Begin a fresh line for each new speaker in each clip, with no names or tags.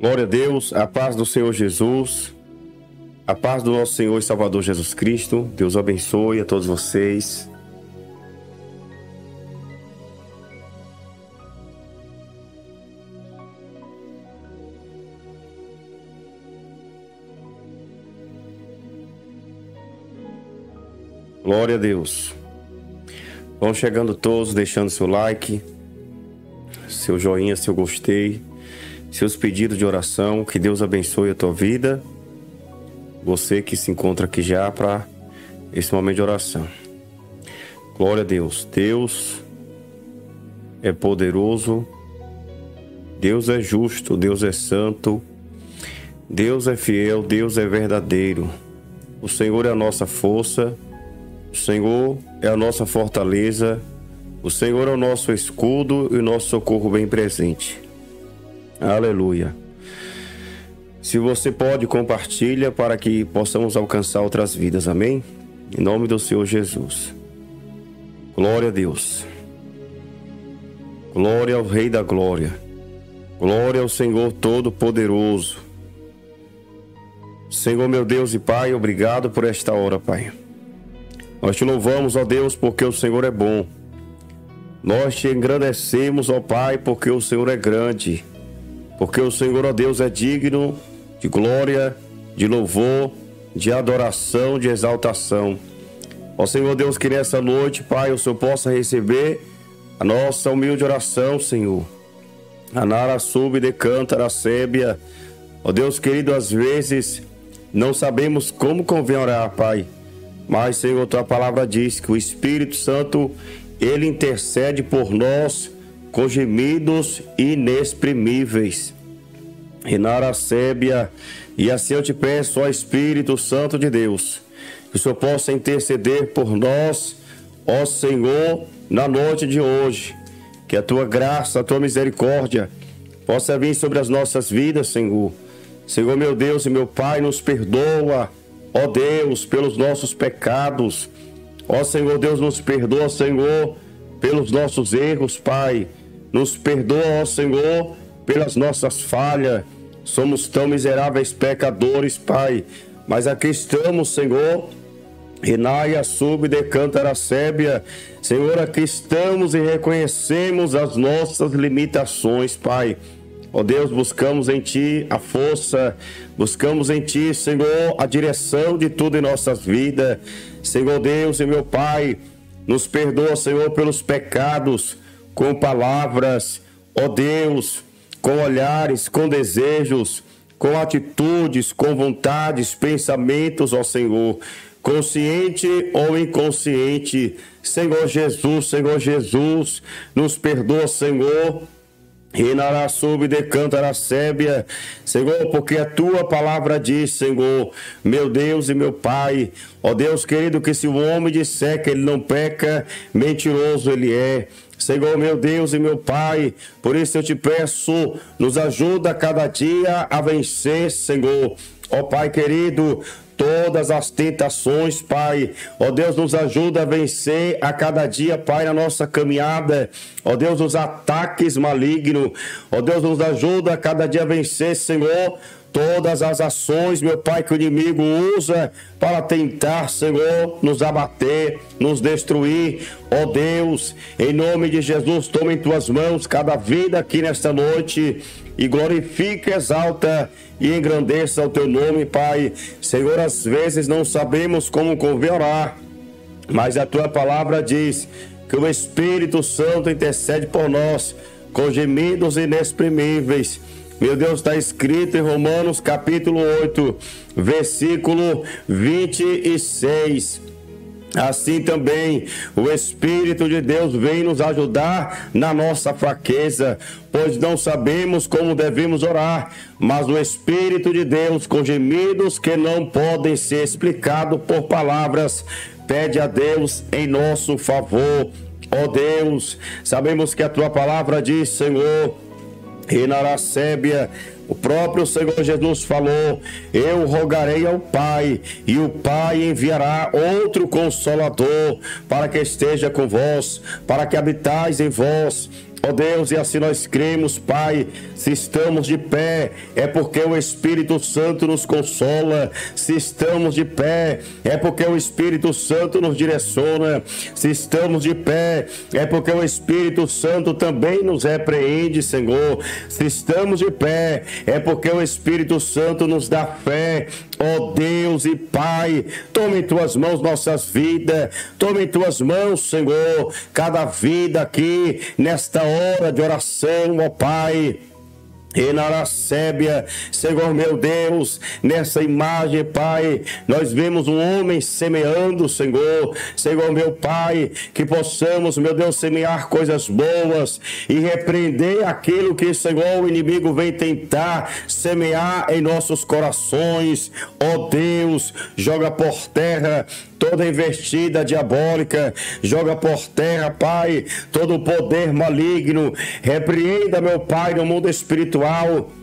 Glória a Deus, a paz do Senhor Jesus, a paz do nosso Senhor e Salvador Jesus Cristo. Deus abençoe a todos vocês. Glória a Deus. Vão chegando todos, deixando seu like, seu joinha, seu gostei, seus pedidos de oração. Que Deus abençoe a tua vida. Você que se encontra aqui já para esse momento de oração. Glória a Deus. Deus é poderoso. Deus é justo, Deus é santo. Deus é fiel, Deus é verdadeiro. O Senhor é a nossa força o Senhor é a nossa fortaleza, o Senhor é o nosso escudo e o nosso socorro bem presente. Aleluia. Se você pode, compartilha para que possamos alcançar outras vidas, amém? Em nome do Senhor Jesus. Glória a Deus. Glória ao Rei da Glória. Glória ao Senhor Todo-Poderoso. Senhor meu Deus e Pai, obrigado por esta hora, Pai. Nós te louvamos, ó Deus, porque o Senhor é bom. Nós te engrandecemos, ó Pai, porque o Senhor é grande. Porque o Senhor, ó Deus, é digno de glória, de louvor, de adoração, de exaltação. Ó Senhor Deus, que nessa noite, Pai, o Senhor possa receber a nossa humilde oração, Senhor. Anara sube de cântara sébia. Ó Deus querido, às vezes não sabemos como convém orar, Pai. Mas, Senhor, tua palavra diz que o Espírito Santo, ele intercede por nós com gemidos inexprimíveis. Renara Sébia, e assim eu te peço, ó Espírito Santo de Deus, que o Senhor possa interceder por nós, ó Senhor, na noite de hoje. Que a tua graça, a tua misericórdia possa vir sobre as nossas vidas, Senhor. Senhor, meu Deus e meu Pai, nos perdoa Ó Deus, pelos nossos pecados. Ó Senhor Deus, nos perdoa, Senhor, pelos nossos erros, Pai. Nos perdoa, ó Senhor, pelas nossas falhas. Somos tão miseráveis pecadores, Pai. Mas aqui estamos, Senhor. Renaia sub de cântara sébia. Senhor, aqui estamos e reconhecemos as nossas limitações, Pai. Ó Deus, buscamos em Ti a força, buscamos em Ti, Senhor, a direção de tudo em nossas vidas. Senhor Deus e meu Pai, nos perdoa, Senhor, pelos pecados, com palavras, ó Deus, com olhares, com desejos, com atitudes, com vontades, pensamentos, ó Senhor, consciente ou inconsciente. Senhor Jesus, Senhor Jesus, nos perdoa, Senhor Renará sub de cântara sébia, Senhor, porque a tua palavra diz, Senhor, meu Deus e meu Pai, ó Deus querido, que se o homem disser que ele não peca, mentiroso ele é. Senhor, meu Deus e meu Pai, por isso eu te peço, nos ajuda cada dia a vencer, Senhor. Ó Pai querido, todas as tentações, Pai. Ó Deus, nos ajuda a vencer a cada dia, Pai, na nossa caminhada. Ó Deus, os ataques malignos. Ó Deus, nos ajuda a cada dia a vencer, Senhor todas as ações, meu Pai, que o inimigo usa para tentar, Senhor, nos abater, nos destruir. Ó Deus, em nome de Jesus, toma em tuas mãos cada vida aqui nesta noite e glorifica, exalta e engrandeça o teu nome, Pai. Senhor, às vezes não sabemos como convém orar, mas a tua palavra diz que o Espírito Santo intercede por nós com gemidos inexprimíveis. Meu Deus, está escrito em Romanos capítulo 8, versículo 26. Assim também o Espírito de Deus vem nos ajudar na nossa fraqueza, pois não sabemos como devemos orar, mas o Espírito de Deus, com gemidos que não podem ser explicados por palavras, pede a Deus em nosso favor. Ó oh Deus, sabemos que a tua palavra diz, Senhor, Renaracébia, o próprio Senhor Jesus falou: Eu rogarei ao Pai, e o Pai enviará outro consolador para que esteja com vós, para que habitais em vós. Ó oh Deus, e assim nós cremos, Pai, se estamos de pé, é porque o Espírito Santo nos consola. Se estamos de pé, é porque o Espírito Santo nos direciona. Se estamos de pé, é porque o Espírito Santo também nos repreende, Senhor. Se estamos de pé, é porque o Espírito Santo nos dá fé. Ó oh Deus e Pai, tome em tuas mãos nossas vidas, tome em tuas mãos, Senhor, cada vida aqui nesta hora de oração, ó Pai. E na Aracébia, Senhor meu Deus, nessa imagem, Pai, nós vemos um homem semeando, Senhor, Senhor meu Pai, que possamos, meu Deus, semear coisas boas e repreender aquilo que, Senhor, o inimigo vem tentar semear em nossos corações. Ó oh, Deus, joga por terra toda investida diabólica, joga por terra, Pai, todo poder maligno, repreenda, meu Pai, no mundo espiritual pessoal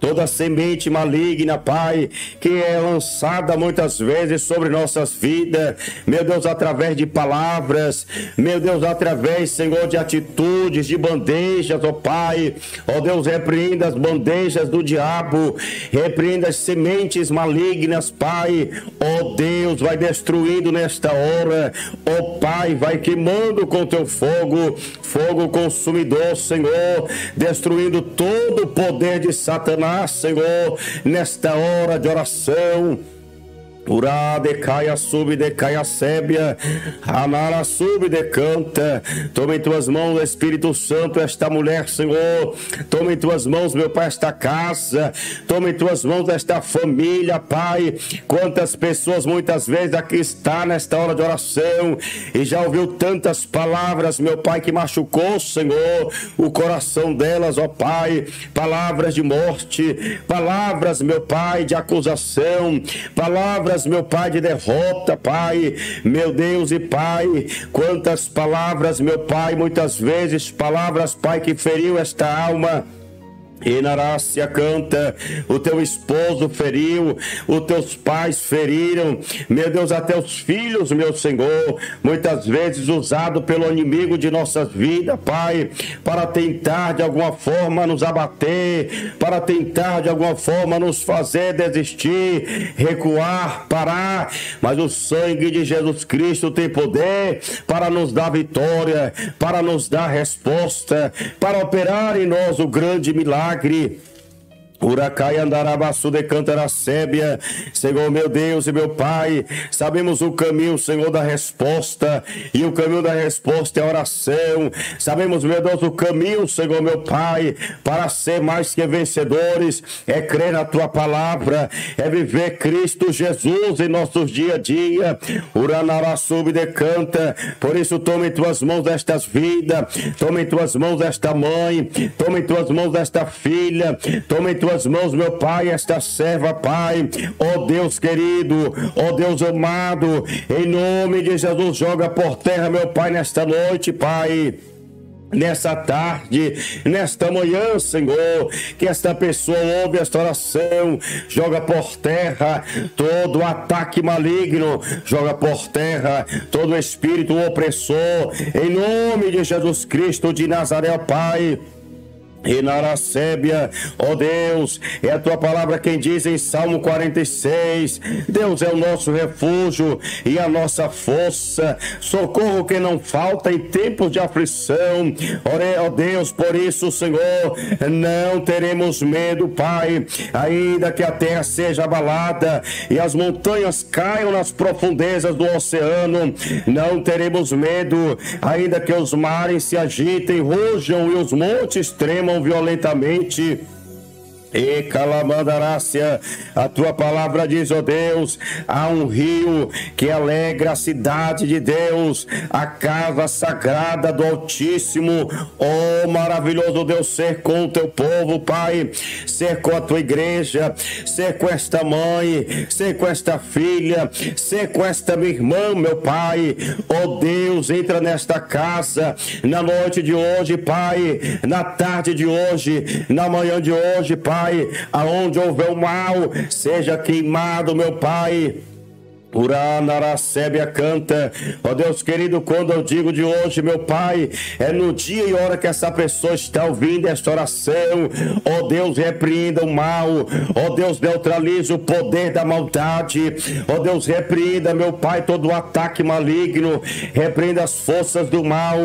toda semente maligna, Pai, que é lançada muitas vezes sobre nossas vidas, meu Deus, através de palavras, meu Deus, através, Senhor, de atitudes, de bandejas, ó Pai, ó Deus, repreenda as bandejas do diabo, repreenda as sementes malignas, Pai, ó Deus, vai destruindo nesta hora, ó Pai, vai queimando com teu fogo, fogo consumidor, Senhor, destruindo todo o poder de Satanás Senhor, nesta hora de oração. Urá de caia sub de caia sébia, amara sub de canta. Toma em tuas mãos, Espírito Santo, esta mulher, Senhor. Toma em tuas mãos, meu Pai, esta casa. Toma em tuas mãos esta família, Pai. Quantas pessoas muitas vezes aqui está nesta hora de oração e já ouviu tantas palavras, meu Pai, que machucou, Senhor, o coração delas, ó Pai. Palavras de morte, palavras, meu Pai, de acusação, palavras meu Pai, de derrota, Pai, meu Deus e Pai, quantas palavras, meu Pai, muitas vezes palavras, Pai, que feriu esta alma e Narácia canta, o teu esposo feriu, os teus pais feriram, meu Deus, até os filhos, meu Senhor, muitas vezes usado pelo inimigo de nossas vidas, Pai, para tentar de alguma forma nos abater, para tentar de alguma forma nos fazer desistir, recuar, parar, mas o sangue de Jesus Cristo tem poder para nos dar vitória, para nos dar resposta, para operar em nós o grande milagre milagre Uracai andarabaçu de cantaracébia, Senhor meu Deus e meu Pai, sabemos o caminho, Senhor, da resposta, e o caminho da resposta é a oração. Sabemos, meu Deus, o caminho, Senhor meu Pai, para ser mais que vencedores, é crer na tua palavra, é viver Cristo Jesus em nossos dia a dia. Uranaraçube de canta, por isso tome em tuas mãos estas vidas, tome em tuas mãos esta mãe, tome em tuas mãos esta filha, tome em tuas tuas mãos, meu Pai, esta serva, Pai, ó oh Deus querido, ó oh Deus amado, em nome de Jesus, joga por terra, meu Pai, nesta noite, Pai nessa tarde, nesta manhã, Senhor, que esta pessoa ouve esta oração, joga por terra todo ataque maligno, joga por terra todo espírito opressor, em nome de Jesus Cristo de Nazaré, Pai. E na ó oh Deus, é a tua palavra quem diz em Salmo 46: Deus é o nosso refúgio e a nossa força, socorro que não falta em tempos de aflição. Ó oh Deus, por isso, Senhor, não teremos medo, Pai, ainda que a terra seja abalada e as montanhas caiam nas profundezas do oceano, não teremos medo, ainda que os mares se agitem, rujam e os montes tremam violentamente e calamandarácia, a tua palavra diz, ó oh Deus, há um rio que alegra a cidade de Deus, a casa sagrada do Altíssimo. Ó oh, maravilhoso Deus, ser com o teu povo, Pai, ser com a tua igreja, ser com esta mãe, ser com esta filha, ser com esta minha irmã, meu Pai. Ó oh, Deus, entra nesta casa na noite de hoje, Pai, na tarde de hoje, na manhã de hoje, Pai Pai, aonde houver o mal, seja queimado, meu Pai Uranaracébia canta, ó Deus querido, quando eu digo de hoje, meu Pai, é no dia e hora que essa pessoa está ouvindo esta oração, ó Deus, repreenda o mal, ó Deus, neutralize o poder da maldade, ó Deus, repreenda, meu Pai, todo o ataque maligno, repreenda as forças do mal,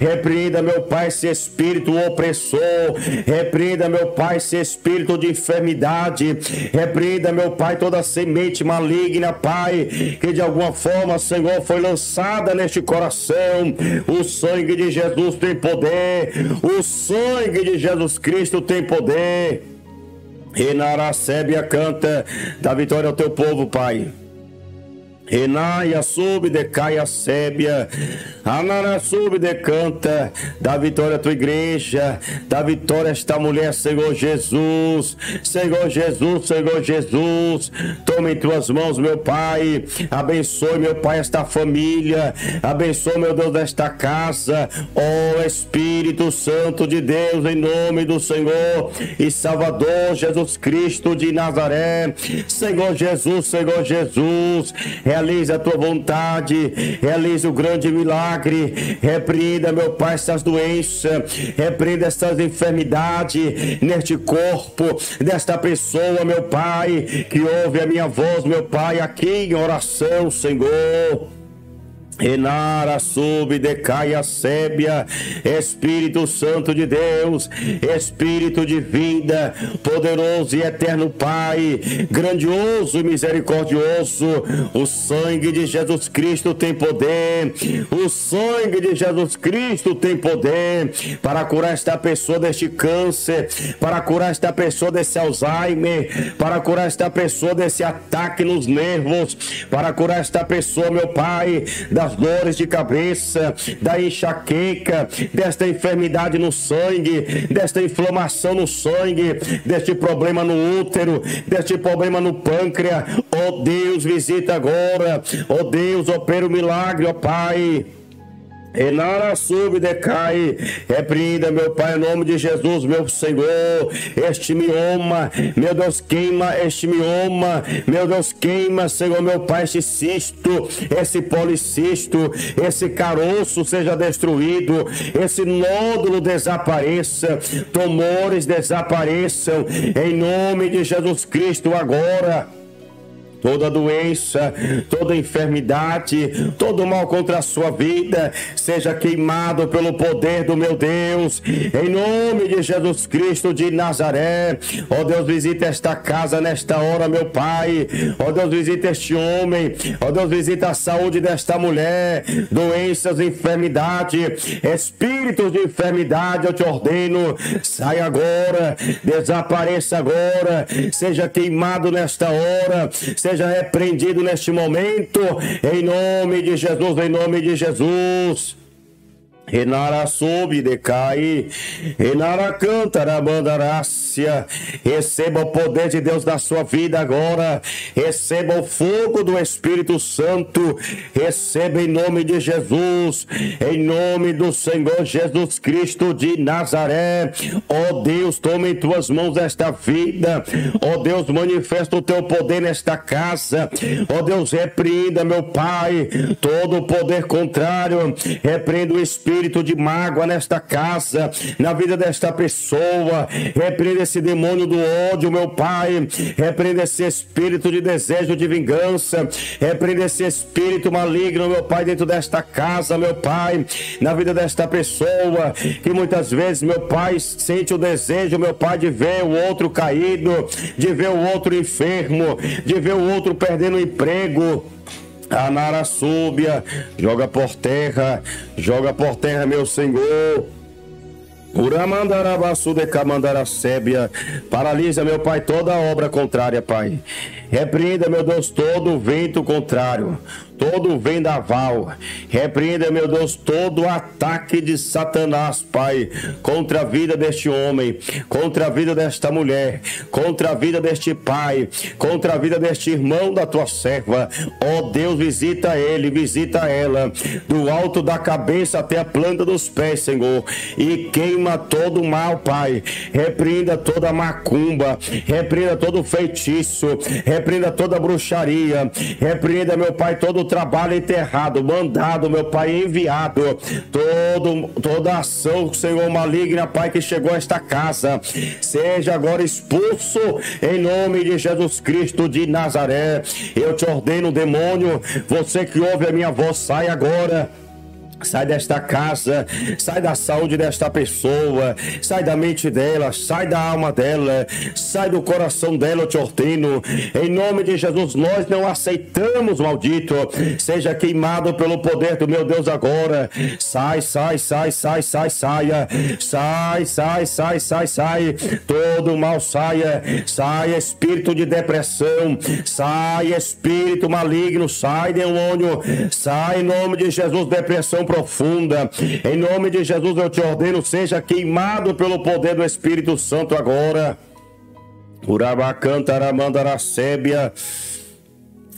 repreenda, meu Pai, esse espírito opressor, repreenda, meu Pai, esse espírito de enfermidade, repreenda, meu Pai, toda semente maligna, Pai que de alguma forma, Senhor, foi lançada neste coração. O sangue de Jesus tem poder, o sangue de Jesus Cristo tem poder. Na Aracébia canta da vitória ao teu povo, Pai. Renaia sub decaia sébia, Anana sub decanta, dá vitória à tua igreja, dá vitória esta mulher, Senhor Jesus, Senhor Jesus, Senhor Jesus, toma em tuas mãos, meu Pai, abençoe, meu Pai, esta família, abençoe, meu Deus, esta casa, ó oh, Espírito Santo de Deus, em nome do Senhor e Salvador Jesus Cristo de Nazaré, Senhor Jesus, Senhor Jesus, realize a tua vontade, realize o grande milagre, repreenda, meu Pai, essas doenças, repreenda essas enfermidades neste corpo desta pessoa, meu Pai, que ouve a minha voz, meu Pai, aqui em oração, Senhor. Renara sub decaia sébia, Espírito Santo de Deus, Espírito de vida, poderoso e eterno Pai, grandioso e misericordioso, o sangue de Jesus Cristo tem poder, o sangue de Jesus Cristo tem poder para curar esta pessoa deste câncer, para curar esta pessoa desse Alzheimer, para curar esta pessoa desse ataque nos nervos, para curar esta pessoa, meu Pai, das das dores de cabeça, da enxaqueca, desta enfermidade no sangue, desta inflamação no sangue, deste problema no útero, deste problema no pâncreas. Oh Deus, visita agora. Oh Deus, opera o milagre, ó oh Pai. Enara sub decai, repreenda, meu Pai, em nome de Jesus, meu Senhor, este mioma, meu Deus, queima. Este mioma, meu Deus, queima, Senhor, meu Pai, este cisto, esse policisto, esse caroço seja destruído, esse nódulo desapareça, tumores desapareçam, em nome de Jesus Cristo, agora toda doença, toda enfermidade, todo mal contra a sua vida, seja queimado pelo poder do meu Deus, em nome de Jesus Cristo de Nazaré. Ó oh Deus, visita esta casa nesta hora, meu Pai. Ó oh Deus, visita este homem. Ó oh Deus, visita a saúde desta mulher, doenças, enfermidade, espíritos de enfermidade, eu te ordeno, sai agora, desapareça agora, seja queimado nesta hora, seja seja repreendido neste momento, em nome de Jesus, em nome de Jesus. Renara sobe, decai. Renara canta, rabandarácia. Receba o poder de Deus na sua vida agora. Receba o fogo do Espírito Santo. Receba em nome de Jesus. Em nome do Senhor Jesus Cristo de Nazaré. Ó oh Deus, toma em tuas mãos esta vida. Ó oh Deus, manifesta o teu poder nesta casa. Ó oh Deus, repreenda, meu Pai, todo o poder contrário. Repreenda o Espírito espírito de mágoa nesta casa, na vida desta pessoa. Repreenda esse demônio do ódio, meu Pai. Repreenda esse espírito de desejo de vingança. Repreenda esse espírito maligno, meu Pai, dentro desta casa, meu Pai. Na vida desta pessoa que muitas vezes, meu Pai, sente o desejo, meu Pai, de ver o outro caído, de ver o outro enfermo, de ver o outro perdendo o emprego a Nara súbia, joga por terra, joga por terra, meu Senhor. Uramandarabaçu de Camandaracébia, paralisa, meu Pai, toda obra contrária, Pai. Repreenda, meu Deus, todo vento contrário, todo vendaval. Repreenda, meu Deus, todo ataque de Satanás, Pai, contra a vida deste homem, contra a vida desta mulher, contra a vida deste pai, contra a vida deste irmão da tua serva. Ó oh, Deus, visita ele, visita ela, do alto da cabeça até a planta dos pés, Senhor, e queima todo o mal, Pai. Repreenda toda macumba, repreenda todo feitiço, repreenda toda bruxaria, repreenda, meu Pai, todo o trabalho enterrado, mandado, meu Pai, enviado, todo, toda ação, Senhor, maligna, Pai, que chegou a esta casa, seja agora expulso em nome de Jesus Cristo de Nazaré. Eu te ordeno, demônio, você que ouve a minha voz, sai agora Sai desta casa, sai da saúde desta pessoa, sai da mente dela, sai da alma dela, sai do coração dela, eu te ordeno. Em nome de Jesus, nós não aceitamos, maldito. Seja queimado pelo poder do meu Deus agora. Sai, sai, sai, sai, sai, saia. Sai, sai, sai, sai, sai. Todo mal saia. Sai, espírito de depressão. Sai, espírito maligno. Sai, demônio. Sai, em nome de Jesus, depressão profunda. Em nome de Jesus eu te ordeno, seja queimado pelo poder do Espírito Santo agora. Urabacantaramandarassébia. Recalamandará sub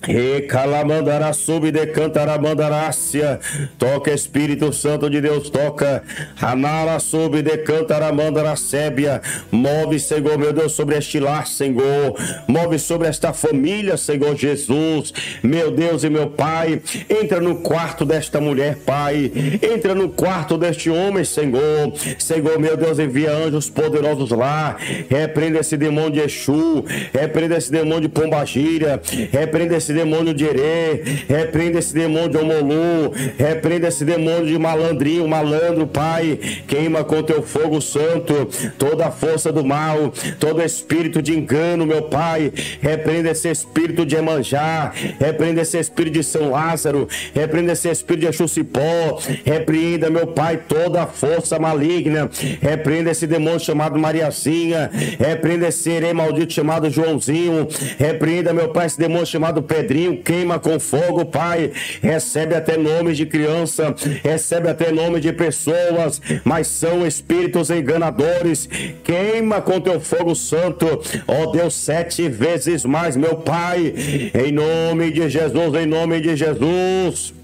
de cantaramandarácia. Toca Espírito Santo de Deus, toca. Ranara sub de cantaramandaracébia. Move, Senhor, meu Deus, sobre este lar, Senhor. Move sobre esta família, Senhor Jesus. Meu Deus e meu Pai. Entra no quarto desta mulher, Pai. Entra no quarto deste homem, Senhor. Senhor, meu Deus, envia anjos poderosos lá. Repreenda esse demônio de Exu. Repreenda esse demônio de Pombagira. Repreenda esse demônio de Herê, repreenda esse demônio de Omolu, repreenda esse demônio de malandrinho, malandro, Pai, queima com teu fogo santo toda a força do mal, todo espírito de engano, meu Pai, repreenda esse espírito de Emanjá, repreenda esse espírito de São Lázaro, repreenda esse espírito de Axucipó, repreenda, meu Pai, toda a força maligna, repreenda esse demônio chamado Mariazinha, repreenda esse herê maldito chamado Joãozinho, repreenda, meu Pai, esse demônio chamado Pedro Pedrinho, queima com fogo, Pai. Recebe até nomes de criança, recebe até nome de pessoas, mas são espíritos enganadores. Queima com teu fogo santo, ó Deus, sete vezes mais, meu Pai. Em nome de Jesus, em nome de Jesus.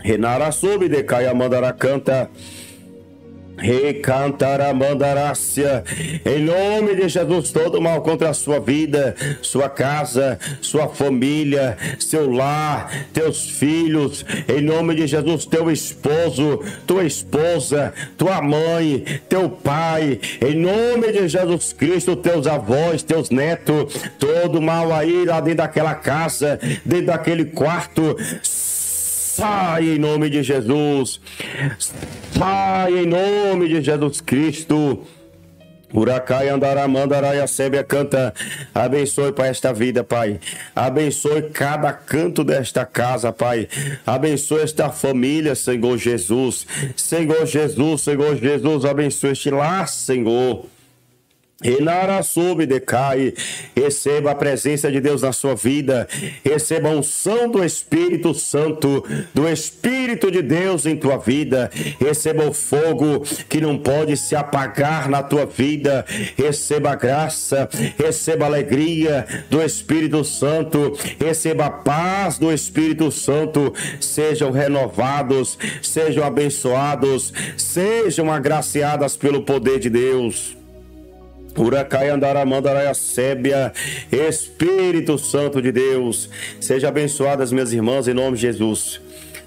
Renara sube de Caia Mandara canta. Recantaramandarácia, em nome de Jesus, todo mal contra a sua vida, sua casa, sua família, seu lar, teus filhos, em nome de Jesus, teu esposo, tua esposa, tua mãe, teu pai, em nome de Jesus Cristo, teus avós, teus netos, todo mal aí lá dentro daquela casa, dentro daquele quarto, Sai em nome de Jesus. Sai em nome de Jesus Cristo. Uracai andará, mandará e sébia canta. Abençoe, Pai, esta vida, Pai. Abençoe cada canto desta casa, Pai. Abençoe esta família, Senhor Jesus. Senhor Jesus, Senhor Jesus, abençoe este lar, Senhor. Renara decai. Receba a presença de Deus na sua vida. Receba a unção do Espírito Santo, do Espírito de Deus em tua vida. Receba o fogo que não pode se apagar na tua vida. Receba a graça, receba a alegria do Espírito Santo. Receba a paz do Espírito Santo. Sejam renovados, sejam abençoados, sejam agraciadas pelo poder de Deus. Uracai andaramandaraia sébia, Espírito Santo de Deus, seja abençoadas minhas irmãs em nome de Jesus.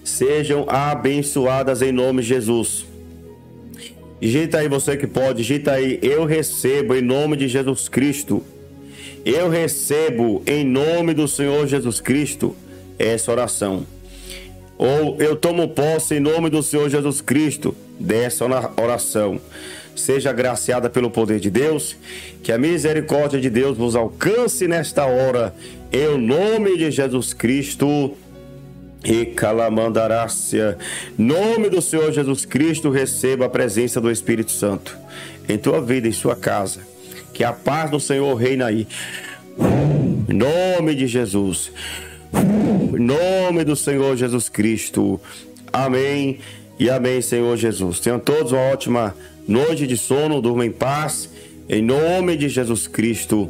Sejam abençoadas em nome de Jesus. Digita aí você que pode, digita aí, eu recebo em nome de Jesus Cristo. Eu recebo em nome do Senhor Jesus Cristo essa oração. Ou eu tomo posse em nome do Senhor Jesus Cristo dessa oração seja agraciada pelo poder de Deus, que a misericórdia de Deus vos alcance nesta hora, em nome de Jesus Cristo. E calamandarácia, nome do Senhor Jesus Cristo, receba a presença do Espírito Santo em tua vida, em sua casa. Que a paz do Senhor reina aí. Em nome de Jesus. Em nome do Senhor Jesus Cristo. Amém e amém, Senhor Jesus. Tenham todos uma ótima noite de sono, durmam em paz. Em nome de Jesus Cristo.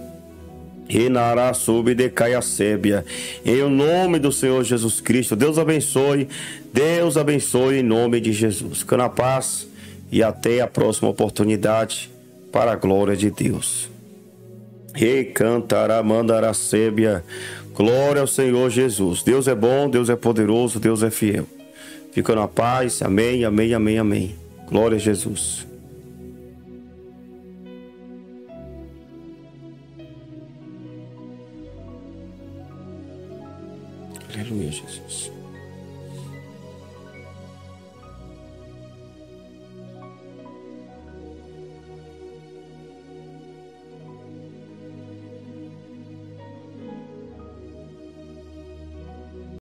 Renará sub de sébia. Em nome do Senhor Jesus Cristo. Deus abençoe. Deus abençoe em nome de Jesus. Fica na paz e até a próxima oportunidade para a glória de Deus. Recantará, mandará sébia. Glória ao Senhor Jesus. Deus é bom, Deus é poderoso, Deus é fiel. Fica na paz. Amém, amém, amém, amém. Glória a Jesus. Aleluia, Jesus.